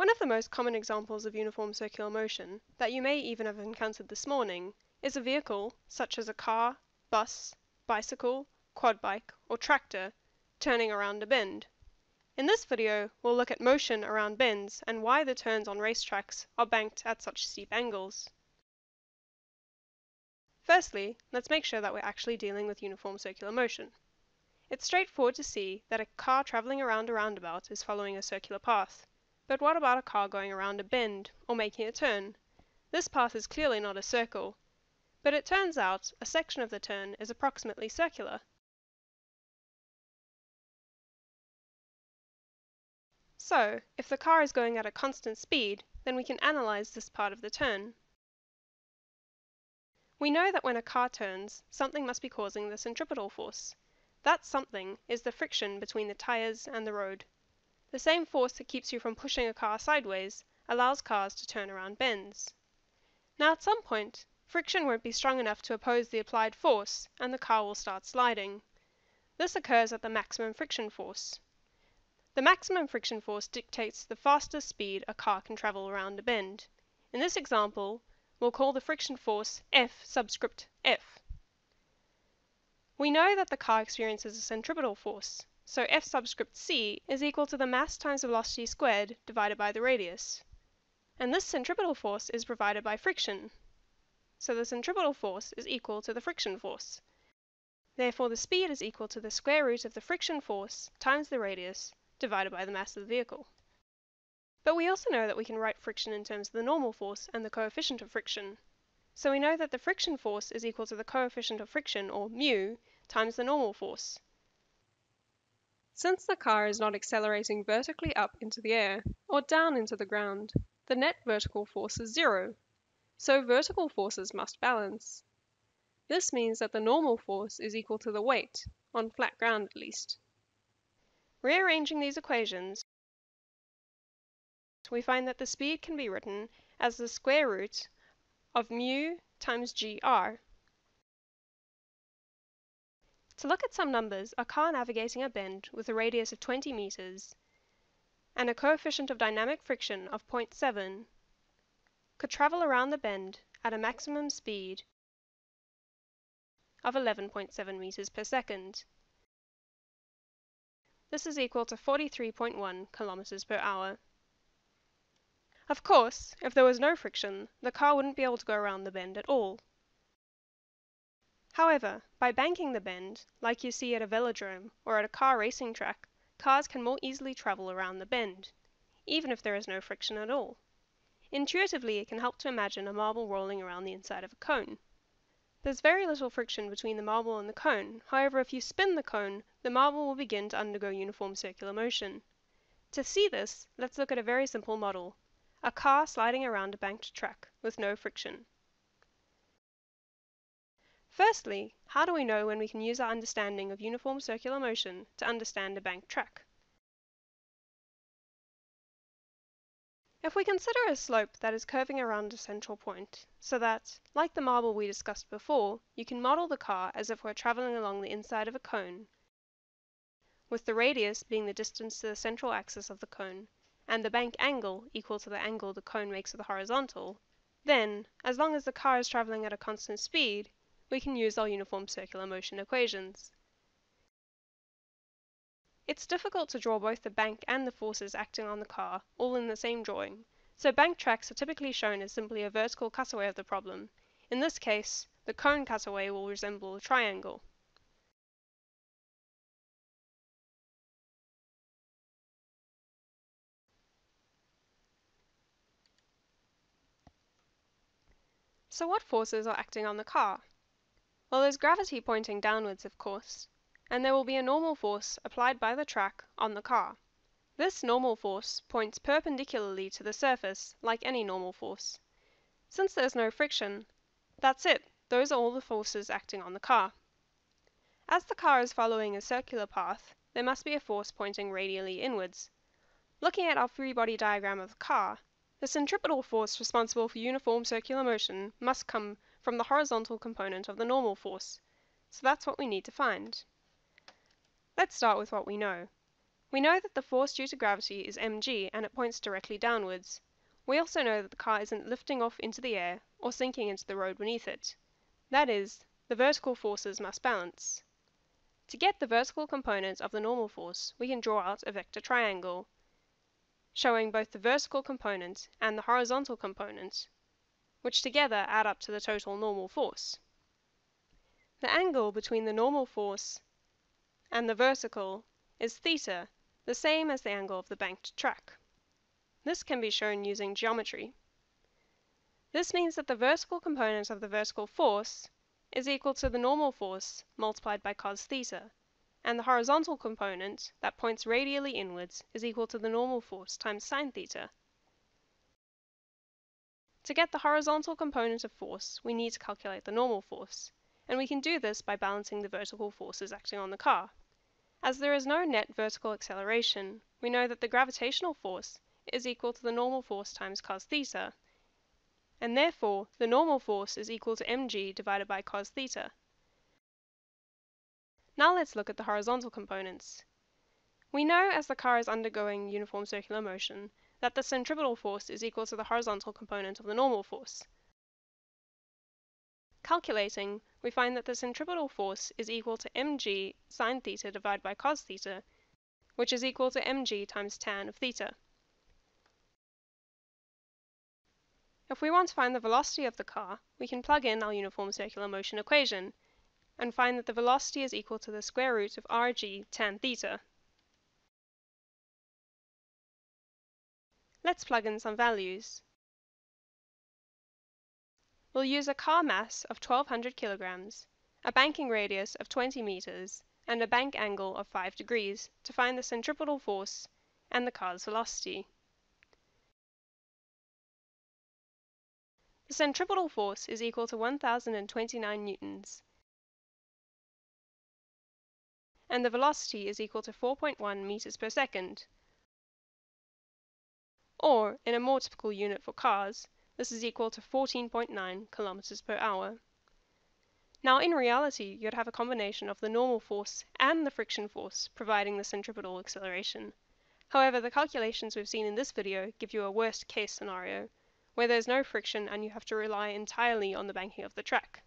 One of the most common examples of uniform circular motion, that you may even have encountered this morning, is a vehicle, such as a car, bus, bicycle, quad bike, or tractor, turning around a bend. In this video, we'll look at motion around bends and why the turns on racetracks are banked at such steep angles. Firstly, let's make sure that we're actually dealing with uniform circular motion. It's straightforward to see that a car traveling around a roundabout is following a circular path. But what about a car going around a bend, or making a turn? This path is clearly not a circle, but it turns out a section of the turn is approximately circular. So, if the car is going at a constant speed, then we can analyze this part of the turn. We know that when a car turns, something must be causing the centripetal force. That something is the friction between the tires and the road. The same force that keeps you from pushing a car sideways allows cars to turn around bends. Now at some point, friction won't be strong enough to oppose the applied force, and the car will start sliding. This occurs at the maximum friction force. The maximum friction force dictates the fastest speed a car can travel around a bend. In this example, we'll call the friction force F subscript F. We know that the car experiences a centripetal force, so F subscript C is equal to the mass times the velocity squared divided by the radius. And this centripetal force is provided by friction. So the centripetal force is equal to the friction force. Therefore the speed is equal to the square root of the friction force times the radius divided by the mass of the vehicle. But we also know that we can write friction in terms of the normal force and the coefficient of friction. So we know that the friction force is equal to the coefficient of friction, or mu, times the normal force. Since the car is not accelerating vertically up into the air, or down into the ground, the net vertical force is zero. So vertical forces must balance. This means that the normal force is equal to the weight, on flat ground at least. Rearranging these equations, we find that the speed can be written as the square root of mu times gr. To look at some numbers, a car navigating a bend with a radius of 20 meters and a coefficient of dynamic friction of 0.7 could travel around the bend at a maximum speed of 11.7 meters per second. This is equal to 43.1 kilometers per hour. Of course, if there was no friction, the car wouldn't be able to go around the bend at all. However, by banking the bend, like you see at a velodrome or at a car racing track, cars can more easily travel around the bend, even if there is no friction at all. Intuitively, it can help to imagine a marble rolling around the inside of a cone. There's very little friction between the marble and the cone, however if you spin the cone, the marble will begin to undergo uniform circular motion. To see this, let's look at a very simple model a car sliding around a banked track with no friction. Firstly, how do we know when we can use our understanding of uniform circular motion to understand a banked track? If we consider a slope that is curving around a central point, so that, like the marble we discussed before, you can model the car as if we're traveling along the inside of a cone, with the radius being the distance to the central axis of the cone, and the bank angle equal to the angle the cone makes with the horizontal, then, as long as the car is traveling at a constant speed, we can use our uniform circular motion equations. It's difficult to draw both the bank and the forces acting on the car all in the same drawing, so bank tracks are typically shown as simply a vertical cutaway of the problem. In this case, the cone cutaway will resemble a triangle. So what forces are acting on the car? Well, there's gravity pointing downwards, of course, and there will be a normal force applied by the track on the car. This normal force points perpendicularly to the surface, like any normal force. Since there's no friction, that's it, those are all the forces acting on the car. As the car is following a circular path, there must be a force pointing radially inwards. Looking at our free body diagram of the car, the centripetal force responsible for uniform circular motion must come from the horizontal component of the normal force, so that's what we need to find. Let's start with what we know. We know that the force due to gravity is mg and it points directly downwards. We also know that the car isn't lifting off into the air or sinking into the road beneath it. That is, the vertical forces must balance. To get the vertical component of the normal force, we can draw out a vector triangle, showing both the vertical component and the horizontal component, which together add up to the total normal force. The angle between the normal force and the vertical is theta, the same as the angle of the banked track. This can be shown using geometry. This means that the vertical component of the vertical force is equal to the normal force multiplied by cos theta, and the horizontal component that points radially inwards is equal to the normal force times sine theta. To get the horizontal component of force, we need to calculate the normal force, and we can do this by balancing the vertical forces acting on the car. As there is no net vertical acceleration, we know that the gravitational force is equal to the normal force times cos theta, and therefore the normal force is equal to mg divided by cos theta. Now let's look at the horizontal components. We know as the car is undergoing uniform circular motion that the centripetal force is equal to the horizontal component of the normal force. Calculating, we find that the centripetal force is equal to mg sine theta divided by cos theta, which is equal to mg times tan of theta. If we want to find the velocity of the car, we can plug in our uniform circular motion equation, and find that the velocity is equal to the square root of rg tan theta. Let's plug in some values. We'll use a car mass of 1200 kilograms, a banking radius of 20 meters, and a bank angle of 5 degrees to find the centripetal force and the car's velocity. The centripetal force is equal to 1029 newtons, and the velocity is equal to 4.1 meters per second, or in a more typical unit for cars, this is equal to 14.9 kilometers per hour. Now in reality, you'd have a combination of the normal force and the friction force providing the centripetal acceleration. However, the calculations we've seen in this video give you a worst case scenario, where there's no friction and you have to rely entirely on the banking of the track.